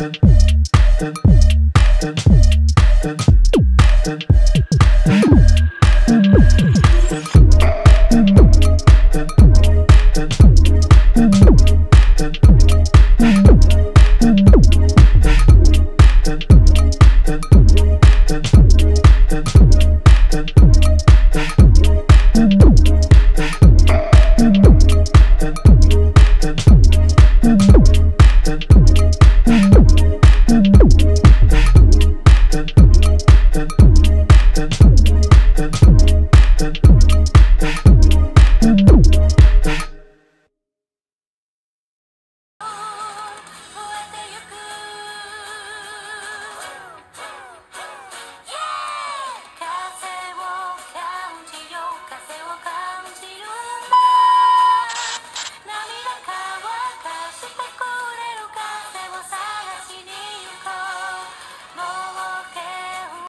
nothing.